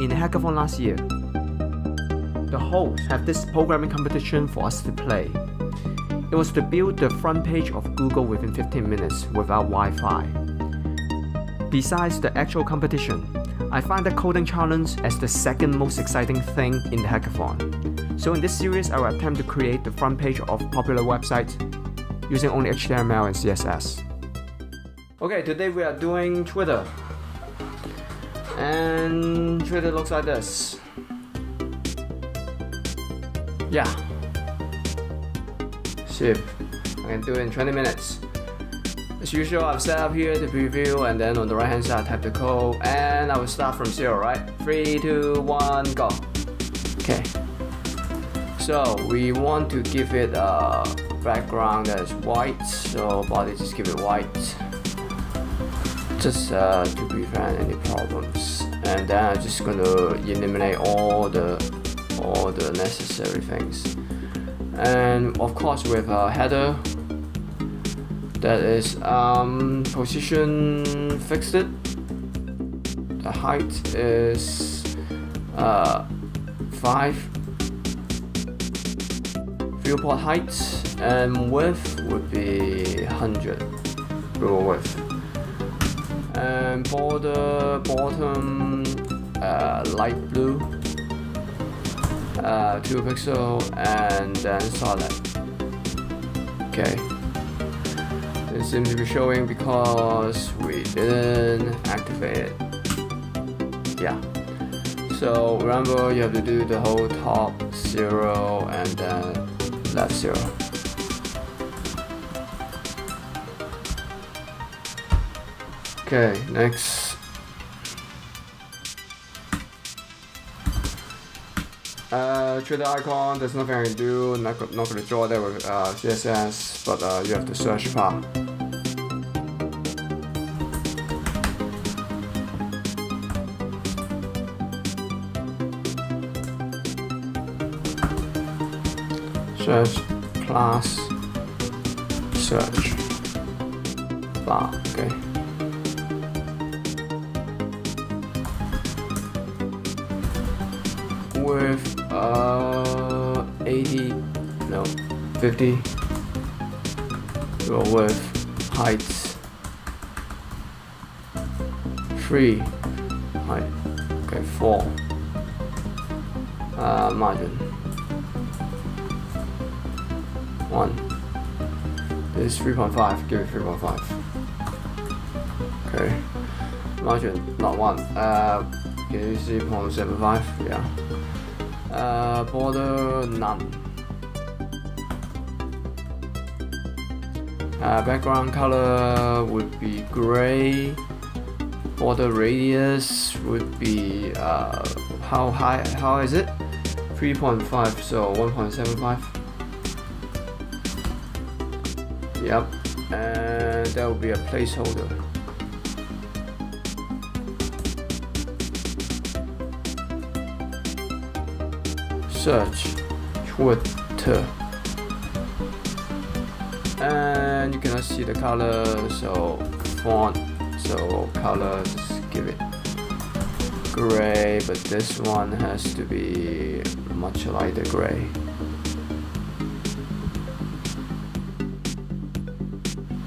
in the Hackathon last year. The hosts have this programming competition for us to play. It was to build the front page of Google within 15 minutes without Wi-Fi. Besides the actual competition, I find the coding challenge as the second most exciting thing in the hackathon. So in this series, I will attempt to create the front page of popular websites using only HTML and CSS. Okay, today we are doing Twitter. And Twitter looks like this. Yeah. Ship. I can do it in 20 minutes. As usual, I've set up here the preview and then on the right hand side I type the code and I will start from zero, right? Three, two, one, go. Okay. So we want to give it a background that is white, so body just give it white. Just uh, to prevent any problems. And then I'm just gonna eliminate all the all the necessary things. And of course with a header that is um, position fixed. it The height is uh, 5 viewport height and width would be 100 viewer width and border bottom uh, light blue uh, 2 pixel and then solid okay it seems to be showing because we didn't activate it. Yeah. So remember you have to do the whole top zero and then left zero. Okay, next. Uh, Twitter icon, there's nothing I can do, not, not to draw that with uh, CSS, but uh, you have to search bar. Search class search bar, okay. With uh 80 no 50 row width height 3 height. Okay 4 uh, margin. 1 this is 3.5 give it 3.5 okay. Margin not 1 uh, see 0.75 yeah uh, border none. Uh, background color would be gray. Border radius would be uh, how high? How is it? 3.5, so 1.75. Yep, and that will be a placeholder. Search Twitter and you cannot see the color so font so color just give it gray. But this one has to be much lighter gray.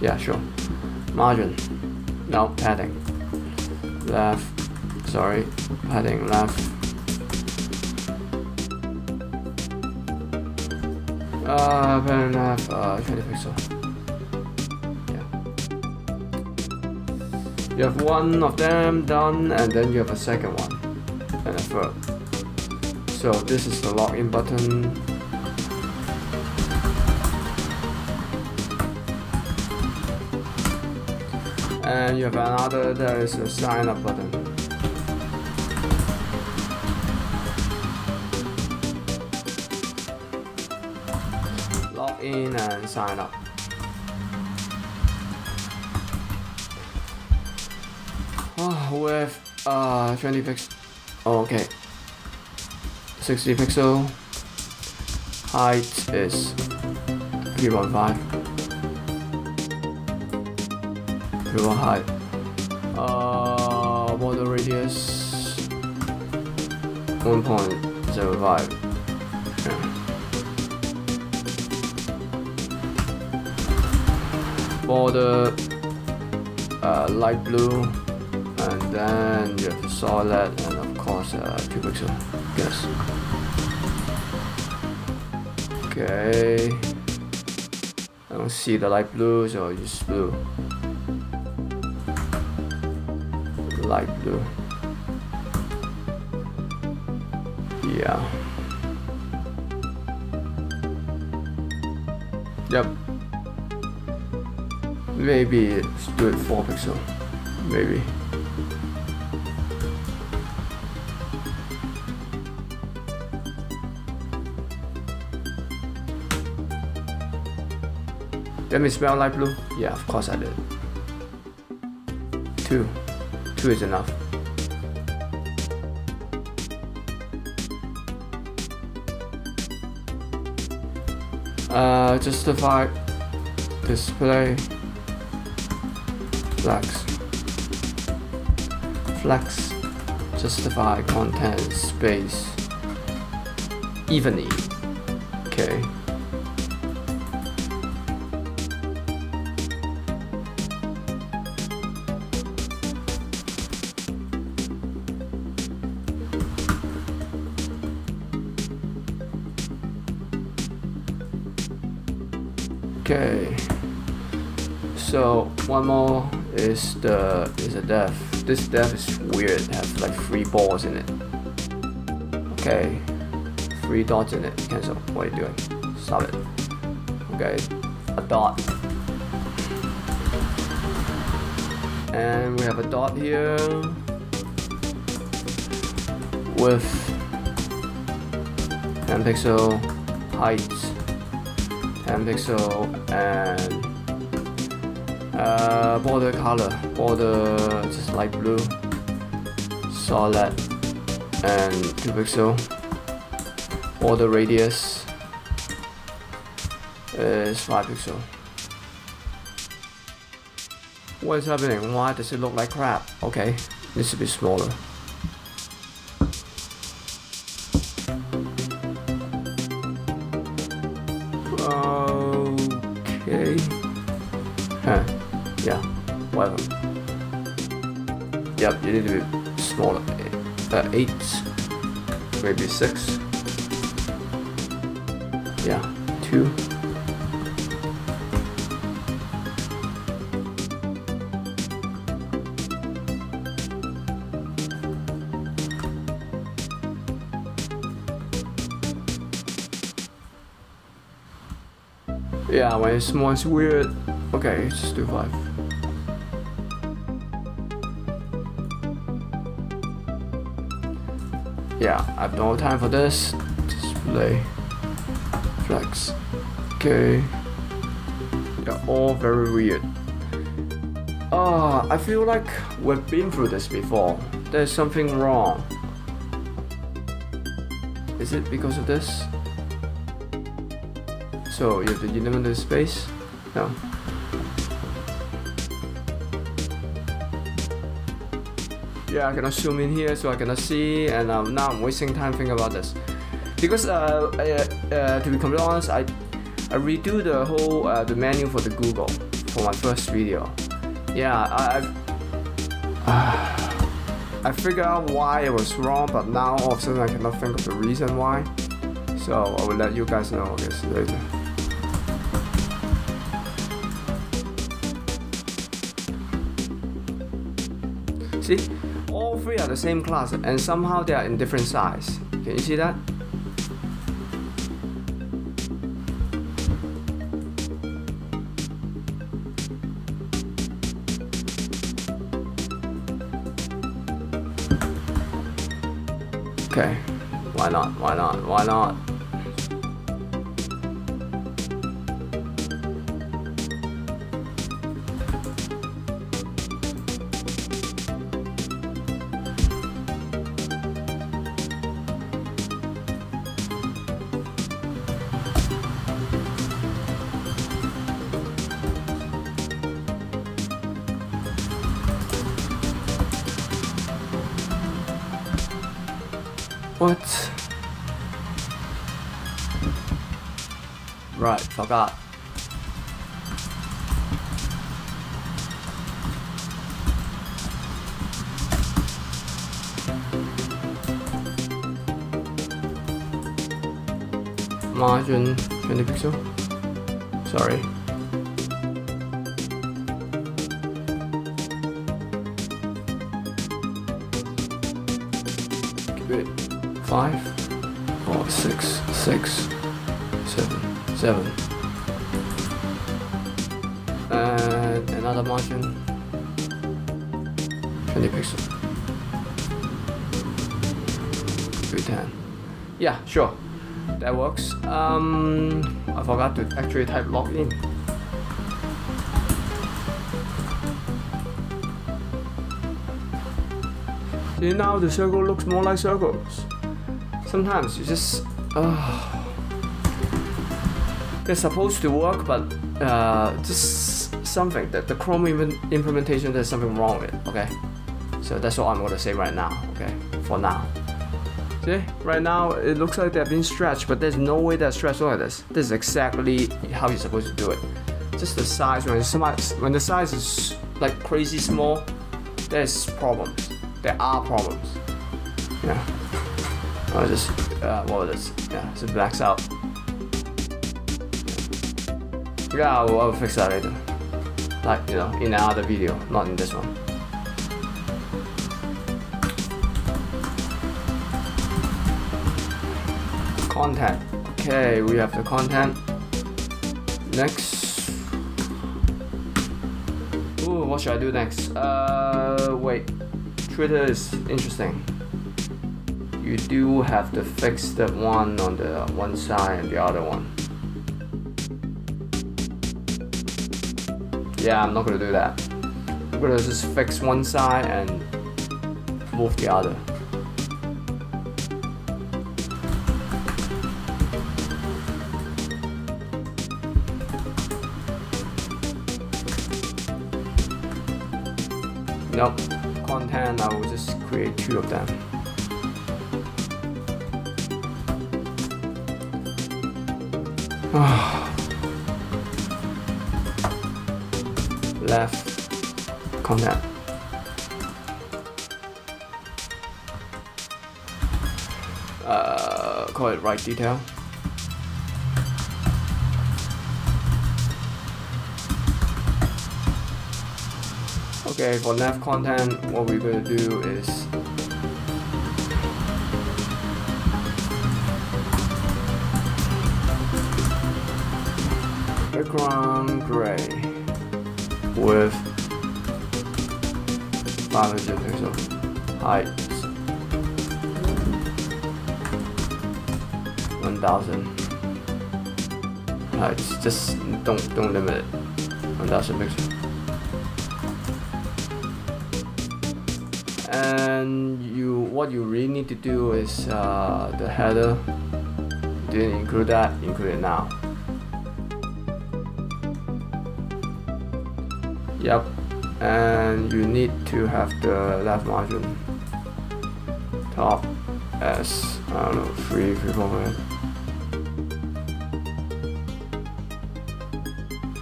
Yeah sure. Margin. Now padding. Left. Sorry. Padding left Uh, better enough, uh, 20 pixel. Yeah. You have one of them done, and then you have a second one, and a third. So this is the login button. And you have another, there is a sign up button. Sign up. Oh, with uh 20 pixel. Oh, okay. 60 pixel. Height is 3.5. Viewer height. Uh, border radius 1.05. Border uh, light blue, and then you have the solid, and of course uh, 2 pixel. Yes. Okay. I don't see the light blue, so just blue. Light blue. Yeah. Maybe let's do it 4 pixel. Maybe. Let me spell light blue? Yeah, of course I did. Two. Two is enough. Uh, justify display flex flex justify content space evenly. Okay. Okay. So one more is the is a death. This death is weird. It has like three balls in it. Okay. Three dots in it. Cancel. What are you doing? Stop it. Okay. A dot. And we have a dot here with 10 pixel height 10 pixel and uh, border color. Border just light blue solid and 2 pixel. Border radius is 5 pixel. What is happening? Why does it look like crap? Okay needs to be smaller eight. Maybe six. Yeah. Two. Yeah, it's small, it's weird. Okay, just do five. Yeah, I have no time for this. Display. Flex. Okay. They're all very weird. Ah, uh, I feel like we've been through this before. There's something wrong. Is it because of this? So you have to limit the space? No. Yeah, I cannot zoom in here so I cannot see and um, now I'm wasting time thinking about this. Because uh, uh, uh, to be completely honest, I, I redo the whole uh, the menu for the Google for my first video. Yeah, I, I've I figured out why it was wrong, but now all of a sudden I cannot think of the reason why. So I will let you guys know this later. Are the same class and somehow they are in different size. Can you see that? Okay, why not, why not, why not? Forgot. Margin 20 pixel. Sorry. Another margin, 20 pixel. 310. Yeah, sure. That works. Um, I forgot to actually type login. See now the circle looks more like circles. Sometimes you just, uh, they're supposed to work, but uh, just something that the Chrome implementation there's something wrong with. Okay, so that's what I'm gonna say right now. Okay, for now. See, right now it looks like they're being stretched, but there's no way they're stretched like this. This is exactly how you're supposed to do it. Just the size when the when the size is like crazy small, there's problems. There are problems. Yeah. I just uh, what was this? Yeah, so it blacks out. Yeah, I'll, I'll fix that later. Like, you know, in another video, not in this one. Content. Okay, we have the content. Next. Ooh, what should I do next? Uh, wait. Twitter is interesting. You do have to fix the one on the one side and the other one. Yeah, I'm not gonna do that. I'm gonna just fix one side and move the other. Nope, content, I will just create two of them. Left content. Uh, call it right detail. Okay, for left content, what we're going to do is background gray with 500 pixel height 1000 height just don't don't limit it. 1000 pixel and you what you really need to do is uh, the header. Didn't include that include it now and you need to have the left margin top as I don't know three three point.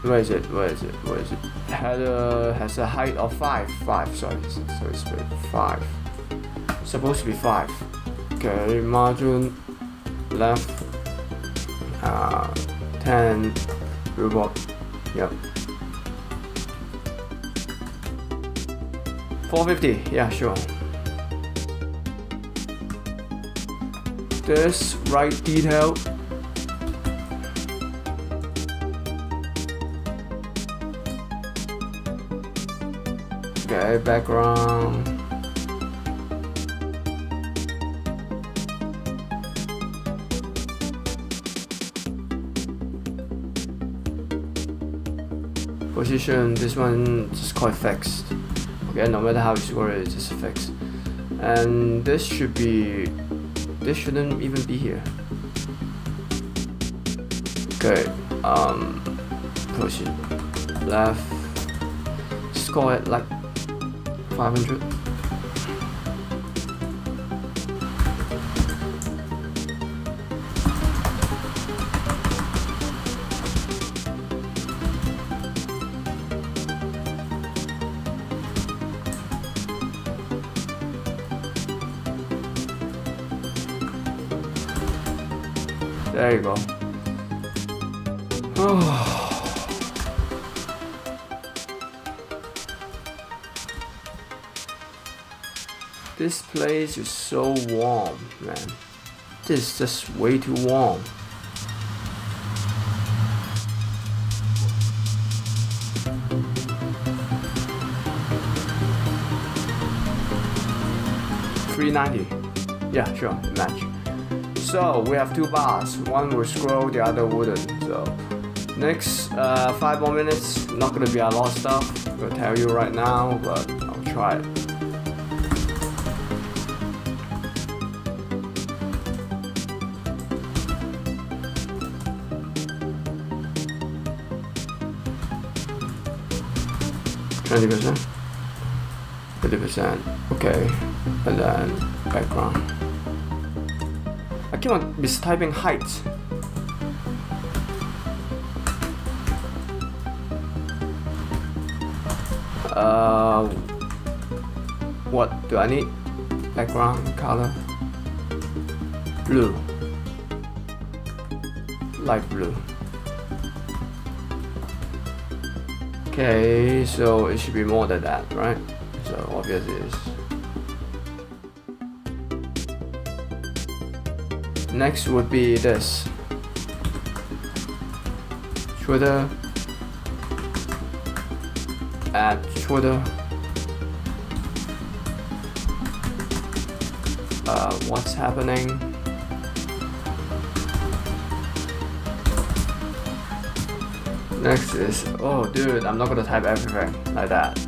Where is it? Where is it? Where is it? Header has a height of five. Five. Sorry, sorry, it's five. Supposed to be five. Okay, margin left. Uh, ten. Robot. Yep. 450, yeah, sure. This right detail. Okay, background. Position, this one is quite fixed okay no matter how you score it it's just a fix and this should be this shouldn't even be here. Okay um push it. Left. Score it like 500 There you go. This place is so warm, man. This is just way too warm. Three ninety. Yeah, sure, match. So we have two bars. One will scroll, the other wouldn't. So next uh, five more minutes. Not gonna be a lot of stuff. I'm gonna tell you right now, but I'll try it. Twenty percent, fifty percent. Okay, and then background. I keep on mistyping height. Uh, what do I need? Background color. Blue. Light blue. Okay, so it should be more than that, right? So obviously it Next would be this. Twitter. at Twitter. Uh, what's happening? Next is, oh dude, I'm not gonna type everything like that.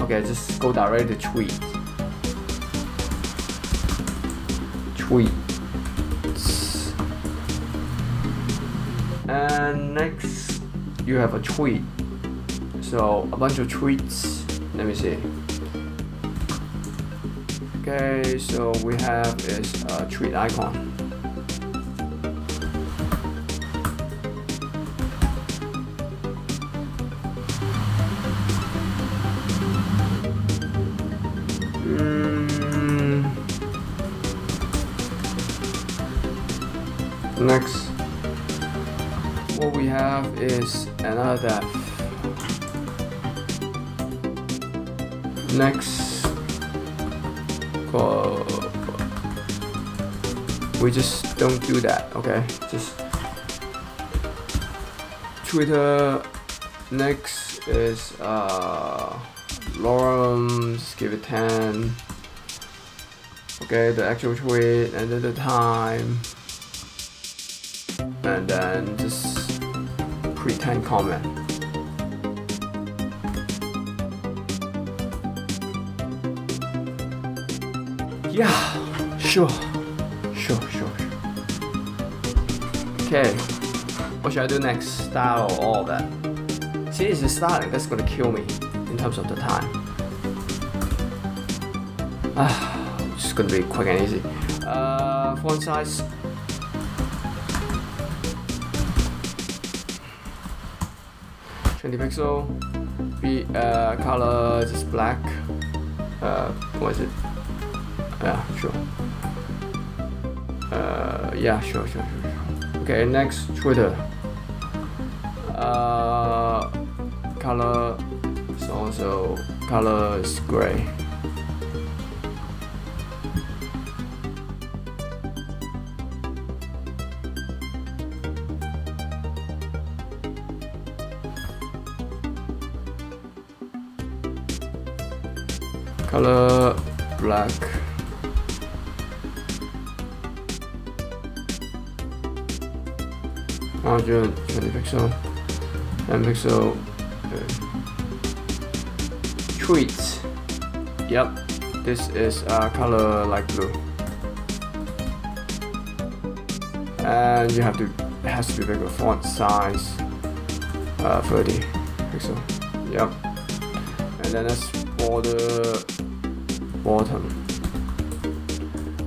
Okay, just go directly to tweet. Tweets. And next, you have a tweet. So, a bunch of tweets. Let me see. Okay, so we have is a tweet icon. Next, what we have is another depth. Next, we just don't do that, okay? Just Twitter. Next is uh, Lorem, just give it 10. Okay, the actual tweet and then the time. And then just pretend comment. Yeah, sure. Sure, sure. Okay, what should I do next? Style all that. See, it's the styling that's gonna kill me in terms of the time. Ah, it's gonna be quick and easy. Uh, font size. Twenty pixel. Be uh, color just black. Uh, what is it? Yeah, sure. Uh, yeah, sure, sure, sure, sure. Okay, next Twitter. Uh, color is also color is gray. Color black. Margin 20 pixel, 10 pixel. Okay. Tweets. Yep, this is uh, color light blue. And you have to, it has to be bigger font size, uh, 30 pixel. Yep. And then for the bottom,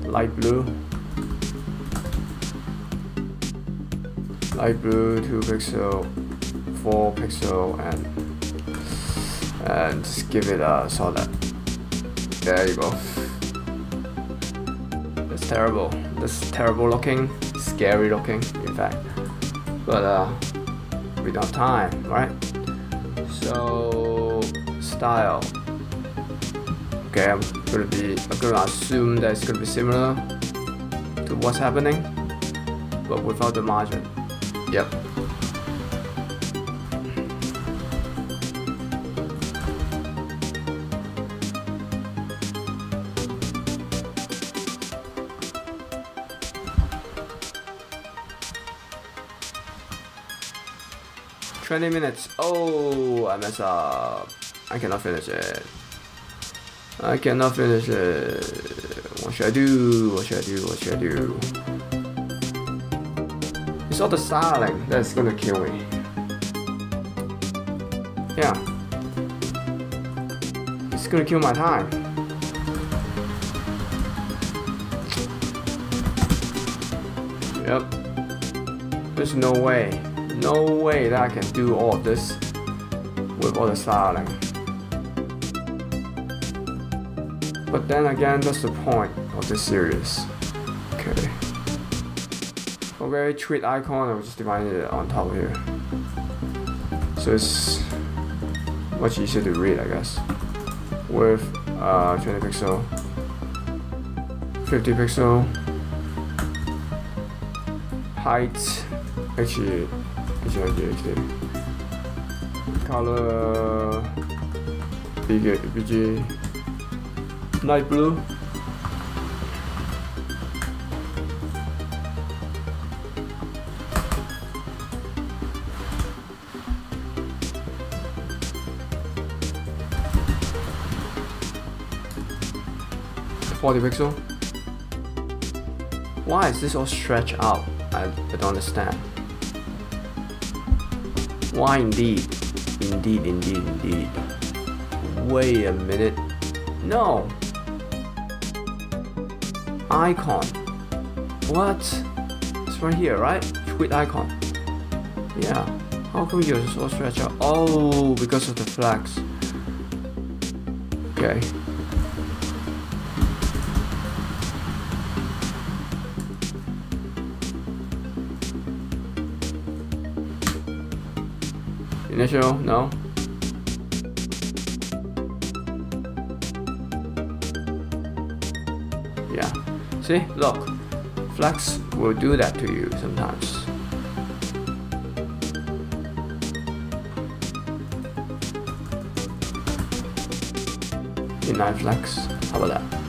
light blue. light blue 2 pixel 4 pixel and and just give it a solid there you go That's terrible. That's terrible looking, scary looking, in fact. But uh, we don't have time, right? So style. Okay, I'm gonna be I'm gonna assume that it's gonna be similar to what's happening, but without the margin. Yep. Twenty minutes. Oh, I messed up. I cannot finish it. I cannot finish it. What should I do? What should I do? What should I do? It's all the styling that's gonna kill me. Yeah. It's gonna kill my time. Yep. There's no way. No way that I can do all this with all the styling. But then again, that's the point of this series. Okay. Okay, tweet icon, I will just define it on top here. So it's much easier to read, I guess. With uh, 20 pixel, 50 pixel, height, actually, actually, actually, color, BG, BG, light blue. Forty pixel. Why is this all stretched out? I, I don't understand. Why indeed? Indeed, indeed, indeed. Wait a minute. No, icon. What? It's right here, right? Tweet icon. Yeah. How come yours is all stretched out? Oh, because of the flex. Okay. Initial, no. See, look, Flex will do that to you sometimes. Inline Flex, how about that?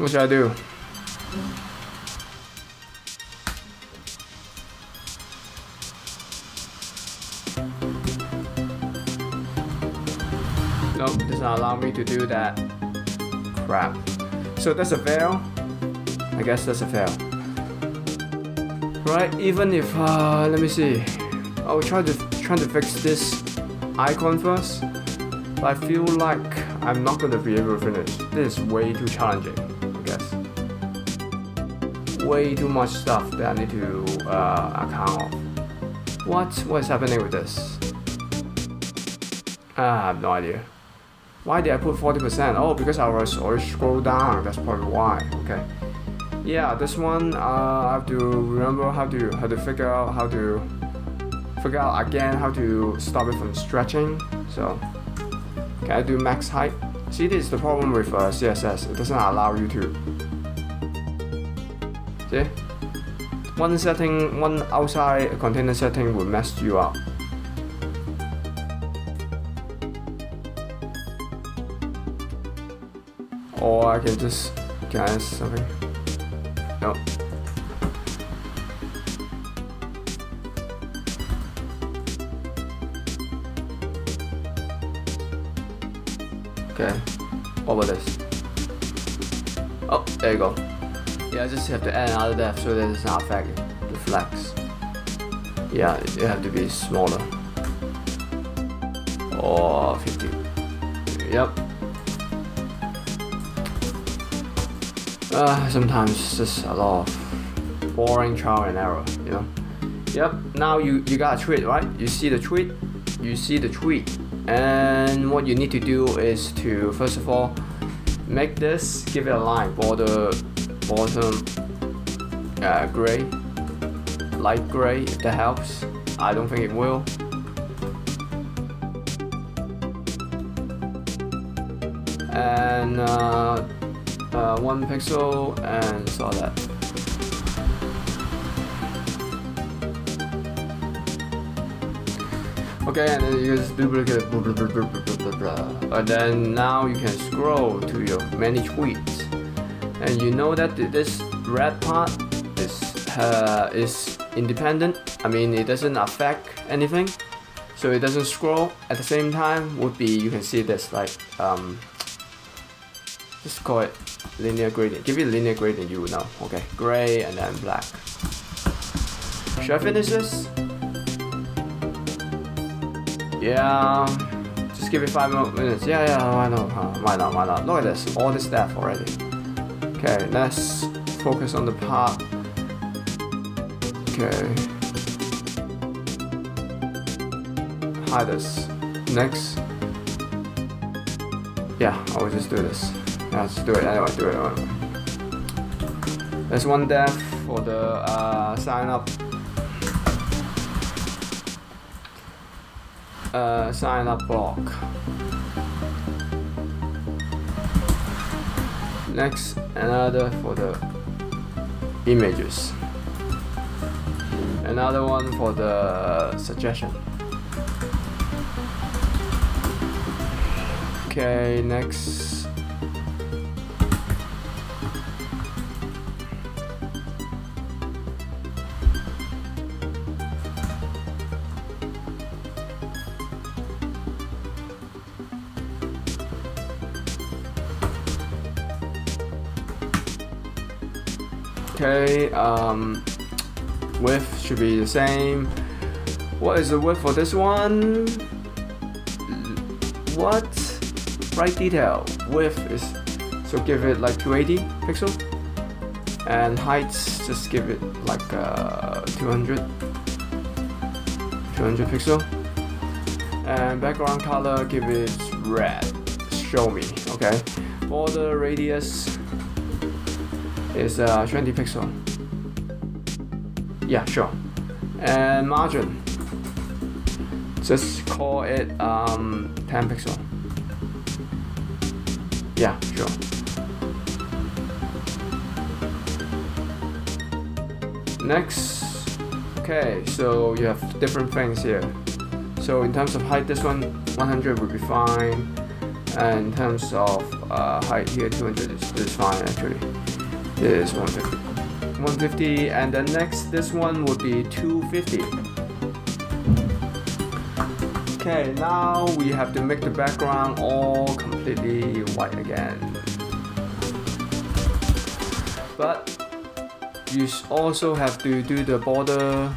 What should I do? Nope, does not allow me to do that. Crap. So that's a fail? I guess that's a fail. Right, even if, uh, let me see. I'll try to, try to fix this icon first. But I feel like I'm not gonna be able to finish. This is way too challenging, I. Way too much stuff that I need to uh, account of. What? Is happening with this? Ah, I have no idea. Why did I put 40%? Oh, because I was already scroll down. That's probably why. Okay. Yeah, this one uh, I have to remember how to how to figure out how to figure out again how to stop it from stretching. So can I do max height? See, this is the problem with uh, CSS. It doesn't allow you to. See? One setting, one outside container setting will mess you up. Or I can just, I something? No. Okay, what about this? Oh, there you go. Yeah, I just have to add another depth so that it's not affect the flex. Yeah, it have to be smaller. or 50. Yep. Uh, sometimes just a lot of boring trial and error, you know. Yep. Now you you got a tweet, right? You see the tweet. You see the tweet, and what you need to do is to first of all make this give it a line border bottom uh, gray light gray if that helps. I don't think it will. And uh, uh, one pixel and saw that. Okay and then you just duplicate and then now you can scroll to your many tweets and you know that this red part is uh, is independent. I mean it doesn't affect anything. So it doesn't scroll at the same time. Would be you can see this like um, just call it linear gradient. Give it linear gradient you will know. Okay gray and then black. Should I finish this? Yeah. Just give it five more minutes. Yeah yeah why not why not why not? Look at this. All this stuff already okay let's focus on the part. Okay. Hide this. Next. Yeah I will just do this. Yeah, let's do it. Anyway do it. Anyway there's one dev for the uh, sign up. Uh, sign up block. Next, another for the images. Another one for the suggestion. Okay, next Okay, um, width should be the same. What is the width for this one? What? Right detail. Width is, so give it like 280 pixel. And height, just give it like uh, 200. 200 pixel. And background color, give it red. Show me, okay? Border radius, is uh, 20 pixel. Yeah, sure. And margin, just call it um, 10 pixel. Yeah, sure. Next, okay, so you have different things here. So in terms of height, this one 100 would be fine. And in terms of uh, height here, 200 is, is fine actually is 150. 150 and then next this one would be 250. Okay, now we have to make the background all completely white again. But you also have to do the border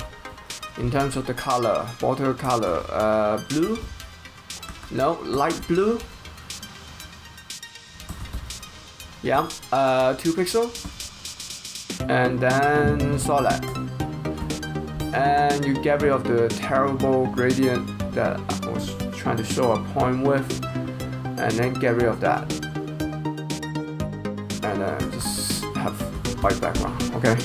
in terms of the color, border color, uh, blue, no, light blue, yeah, uh, 2 pixel, and then solid. And you get rid of the terrible gradient that I was trying to show a point with, and then get rid of that. And then just have white background, okay?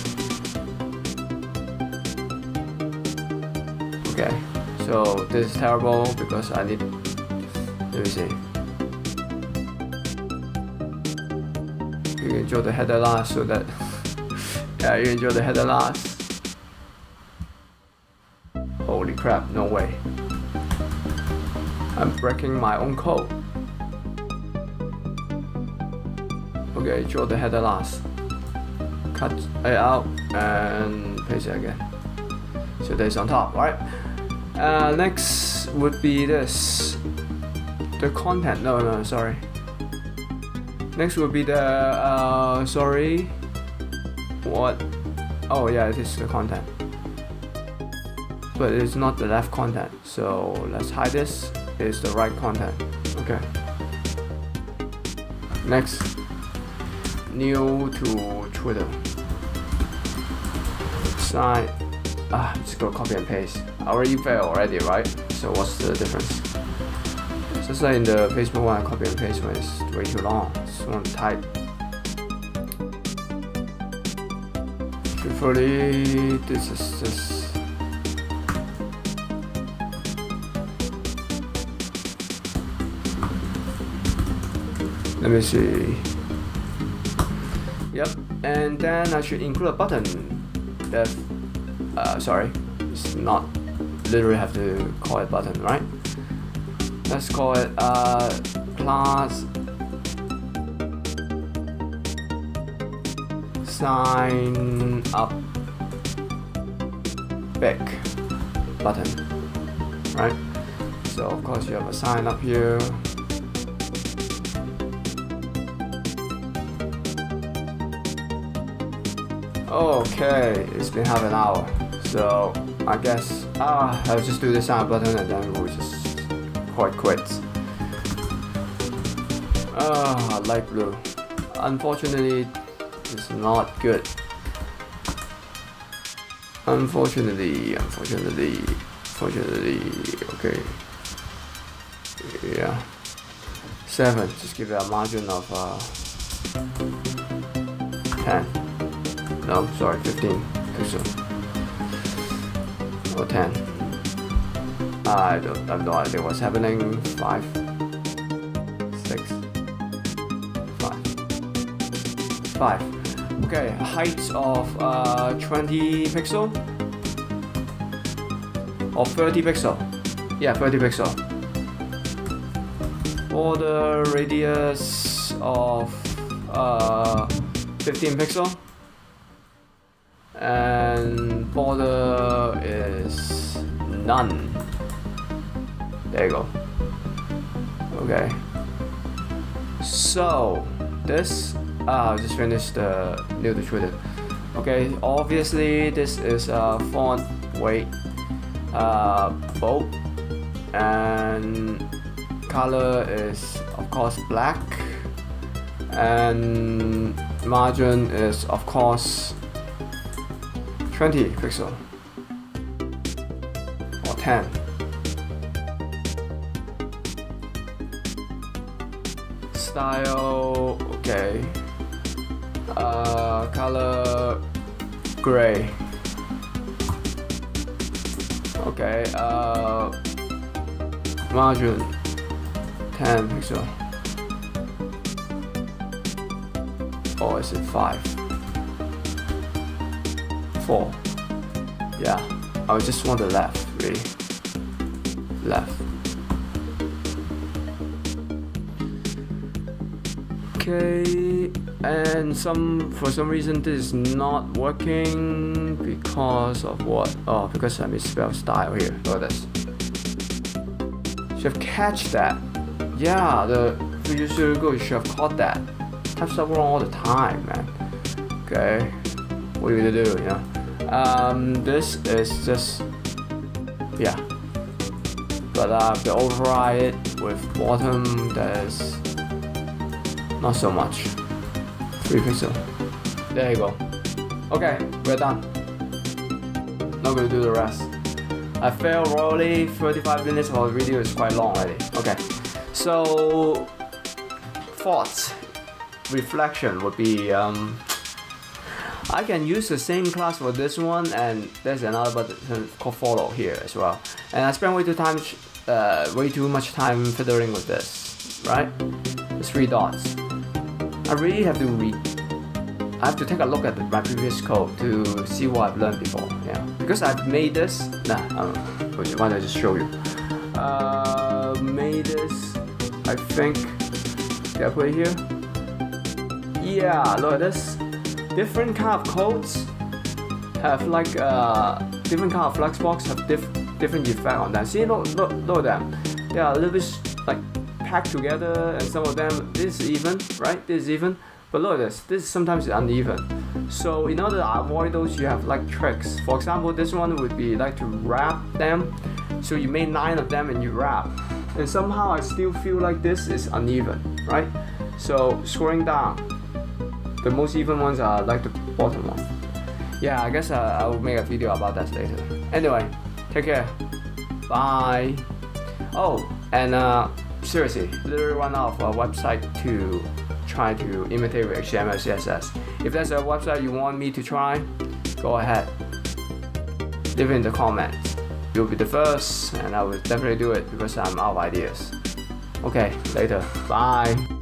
Okay, so this is terrible because I need, let me see. You enjoy the header last so that yeah you enjoy the header last holy crap no way. I'm breaking my own code. Okay draw the header last cut it out and paste it again. So this on top right? Uh, next would be this. The content no no sorry Next will be the, uh, sorry, what? Oh yeah, this is the content. but it's not the left content. So let's hide this. It's the right content. Okay. Next, new to Twitter. Sign. Ah, just go copy and paste. I already failed already, right? So what's the difference? Just like in the Facebook one, I copy and paste when it's way too long. To type. Truthfully, this is just let me see. Yep and then I should include a button that uh, sorry it's not literally have to call it button right? Let's call it uh, class sign up back button right so of course you have a sign up here Okay, it's been half an hour, so I guess ah, I'll just do the sign up button and then we'll just quite quit. Ah, light blue. Unfortunately, not good. Unfortunately, unfortunately, unfortunately, okay. Yeah. Seven, just give it a margin of uh, 10 no, sorry, 15 pixel. Or 10. I don't I have no idea what's happening. 5, 6, 5. 5. Okay, height of uh, 20 pixel or 30 pixel. Yeah, 30 pixel. Border radius of uh, 15 pixel and border is none. There you go. Okay. So this uh, just finished the new Twitter. Okay, obviously this is a font weight uh, bold and color is of course black and margin is of course 20 pixel or 10 style okay uh, color gray okay uh, margin 10 pixel or is it 5 four. Yeah, I just want the left, really. Left. Okay, and some for some reason this is not working because of what? Oh, because I misspelled style here. Look at this. Should have catch that. Yeah, the Visual Studio you should have caught that. Type stuff wrong all the time, man. Okay, what are you gonna do? You know. Um, this is just, yeah. But uh, the override it with bottom, there's not so much. 3 pixel. There you go. Okay, we're done. Not gonna do the rest. I failed royally, 35 minutes of the video is quite long already. Okay, so thoughts, reflection would be um, I can use the same class for this one and there's another button called follow here as well. And I spent way too time, uh, way too much time fiddling with this, right? The three dots. I really have to read. I have to take a look at my previous code to see what I've learned before. Yeah, because I've made this. Nah, um, why don't I just show you? Uh, made this. I think. I put it here? Yeah, look at this different kind of codes have like uh, different kind of flexbox have diff different effect on that. See, look, look, look at them. They are a little bit like packed together, and some of them this is even, right? This is even. But look at this. This sometimes is uneven. So in order to avoid those, you have like tricks. For example, this one would be like to wrap them. So you made nine of them and you wrap. And somehow I still feel like this is uneven, right? So scrolling down, the most even ones are like the bottom one. Yeah, I guess uh, I will make a video about that later. Anyway, take care. Bye. Oh, and uh, seriously, literally run off a website to try to imitate with HTML CSS. If there's a website you want me to try, go ahead. Leave it in the comments. You'll be the first, and I will definitely do it because I'm out of ideas. Okay, later. Bye.